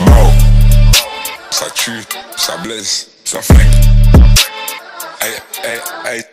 Wow. Ça tue, ça blesse, ça flingue. Aïe, aïe, aïe.